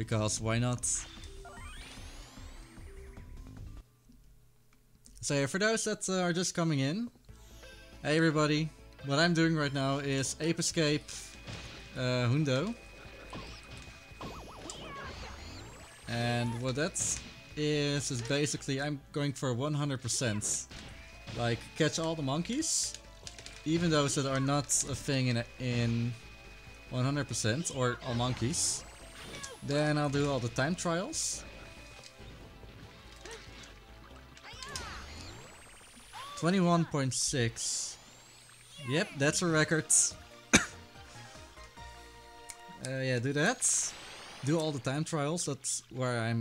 because why not? So for those that uh, are just coming in, hey everybody, what I'm doing right now is Ape Escape uh, Hundo. And what that is, is basically I'm going for 100%. Like, catch all the monkeys, even those that are not a thing in, in 100% or all monkeys. Then I'll do all the time trials. Twenty-one point six. Yep, that's a record. uh, yeah, do that. Do all the time trials. That's where I'm